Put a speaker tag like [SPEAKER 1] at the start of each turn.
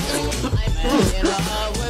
[SPEAKER 1] I mm. know.